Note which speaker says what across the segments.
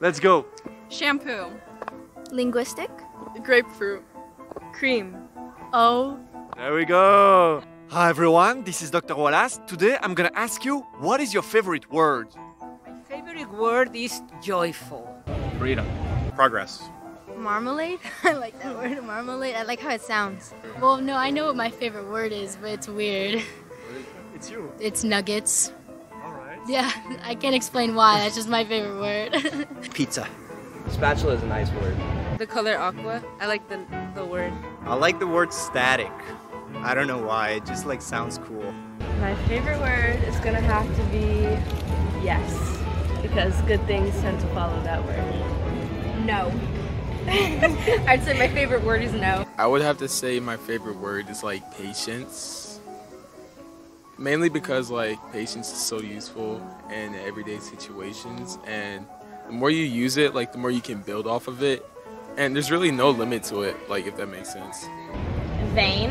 Speaker 1: Let's go.
Speaker 2: Shampoo.
Speaker 3: Linguistic.
Speaker 2: Grapefruit. Cream.
Speaker 3: Oh.
Speaker 1: There we go. Hi everyone, this is Dr. Wollast. Today I'm gonna ask you, what is your favorite word?
Speaker 4: My favorite word is joyful.
Speaker 1: Freedom.
Speaker 5: Progress.
Speaker 3: Marmalade? I like that word, marmalade. I like how it sounds.
Speaker 6: Well, no, I know what my favorite word is, but it's weird.
Speaker 1: It's you.
Speaker 6: It's nuggets.
Speaker 1: Alright.
Speaker 6: Yeah, I can't explain why. That's just my favorite word.
Speaker 7: Pizza.
Speaker 8: Spatula is a nice word.
Speaker 2: The color aqua. I like the, the word.
Speaker 7: I like the word static. I don't know why, it just like sounds cool.
Speaker 9: My favorite word is gonna have to be yes, because good things tend to follow that word.
Speaker 2: No. I'd say my favorite word is no.
Speaker 10: I would have to say my favorite word is like patience. Mainly because like patience is so useful in everyday situations and the more you use it, like the more you can build off of it. And there's really no limit to it, like if that makes sense.
Speaker 11: Vain.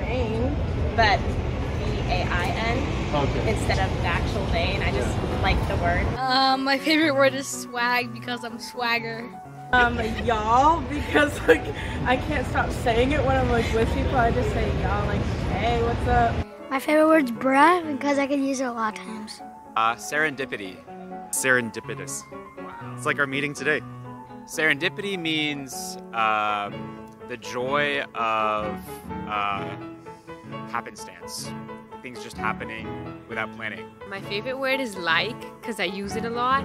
Speaker 11: Vain. But V-A-I-N.
Speaker 1: Okay.
Speaker 11: Instead of the actual vain. I just like the word.
Speaker 6: um, my favorite word is swag because I'm swagger.
Speaker 9: Um, y'all, because like I can't stop saying it when I'm like with people. I just say y'all, like, hey, what's up?
Speaker 3: My favorite word's bruh because I can use it a lot of times.
Speaker 5: Uh, serendipity.
Speaker 1: Serendipitous. It's like our meeting today.
Speaker 5: Serendipity means um, the joy of uh, happenstance. Things just happening without planning.
Speaker 2: My favorite word is like because I use it a lot,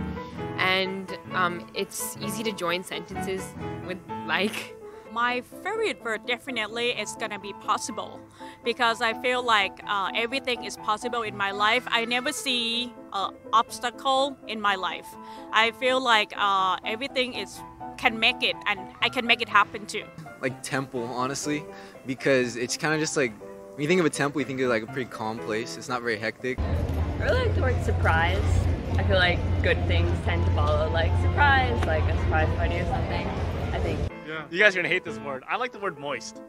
Speaker 2: and um, it's easy to join sentences with like.
Speaker 12: My favorite word definitely is gonna be possible because I feel like uh, everything is possible in my life. I never see an obstacle in my life. I feel like uh, everything is can make it and I can make it happen too.
Speaker 13: Like temple, honestly, because it's kind of just like when you think of a temple, you think of like a pretty calm place. It's not very hectic.
Speaker 9: I really like the word surprise. I feel like good things tend to follow, like surprise, like a surprise party or something. I think.
Speaker 14: Yeah. You guys are gonna hate this word. I like the word moist.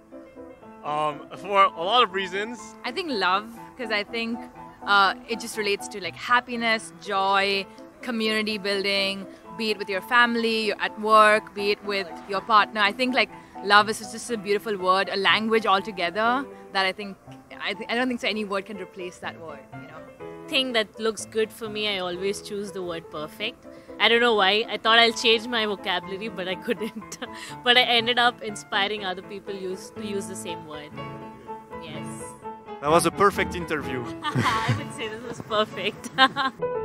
Speaker 14: Um, for a lot of reasons.
Speaker 2: I think love because I think uh, it just relates to like happiness, joy, community building. Be it with your family, you're at work, be it with your partner. I think like love is just a beautiful word, a language altogether that I think I, th- I don't think so any word can replace that word. You know.
Speaker 15: Thing that looks good for me, I always choose the word perfect. I don't know why. I thought I'll change my vocabulary, but I couldn't. but I ended up inspiring other people use to use the same word. Yes.
Speaker 1: That was a perfect interview.
Speaker 15: I would say this was perfect.